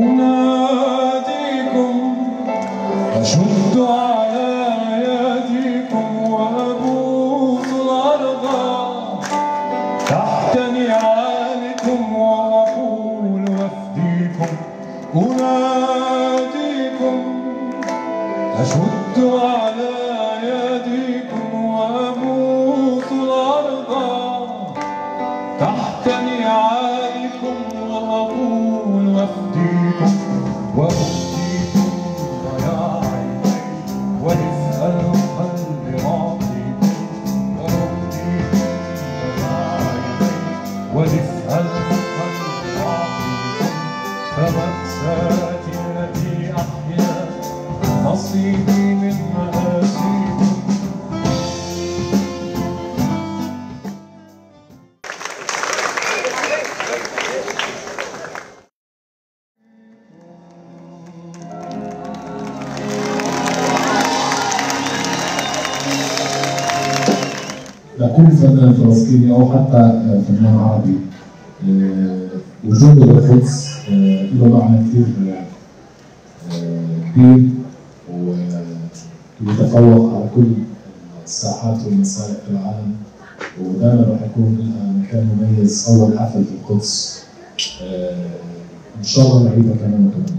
أناديكم أشد على يديكم وأبوس الأرض. تحت نعالكم وأقول وفديكم أناديكم أشد على يديكم وأبوس الأرض. تحت أعطيكم فمأساتي التي أحيا نصيبي لكل فنان فلسطيني أو حتى فنان عربي آه، وجوده بالقدس آه، له معنى كثير كبير ويتفوق على كل الساحات والمسارح في العالم. ودائما راح يكون لها مكان مميز أول حفل في القدس. آه، إن شاء الله نعيدها كمان وكمان